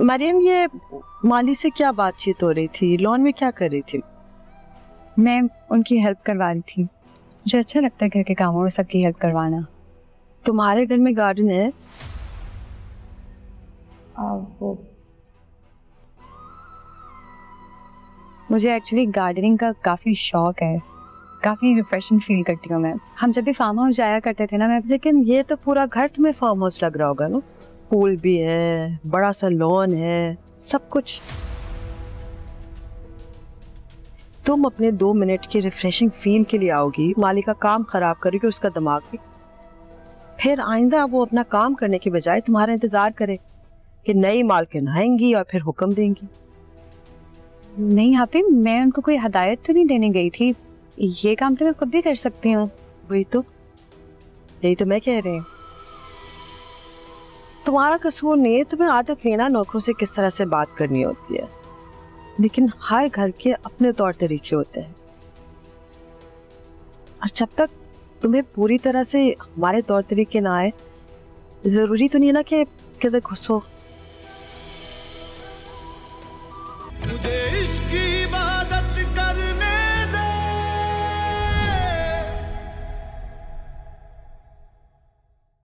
मरियम ये माली से क्या बातचीत हो रही थी? लॉन में क्या कर रही थी? मैं उनकी हेल्प करवा रही थी। मुझे अच्छा लगता है घर के कामों में सबकी हेल्प करवाना। तुम्हारे घर में गार्डन है? वो। मुझे एक्चुअली गार्डनिंग का काफ़ी शौक है। काफ़ी रिफ्रेशिंग फील करती हूँ मैं। हम जब भी फार्म हाउस जाया करते थे ना मैं लेकिन ये तो पूरा घर तुम्हें फार्म हाउस लग रहा होगा ना पूल भी है बड़ा सा लॉन है सब कुछ। तुम अपने दो मिनट की रिफ्रेशिंग फील के लिए आओगी माली का काम खराब करेगी उसका दिमाग भी। फिर आइंदा वो अपना काम करने के बजाय तुम्हारा इंतज़ार करे कि नई मालकिन आएँगी और फिर हुक्म देंगी। नहीं पे मैं उनको कोई हदायत तो नहीं देने गई थी। ये काम तो मैं खुद भी कर सकती हूँ। वही तो। यही तो मैं कह रही हूँ। तुम्हारा कसूर नहीं है, तुम्हें आदत नहीं ना नौकरों से किस तरह से बात करनी होती है। लेकिन हर घर के अपने तौर तरीके होते हैं। और जब तक तुम्हें पूरी तरह से हमारे तौर तरीके ना आए, ज़रूरी तो नहीं ना कि किधर घुसो।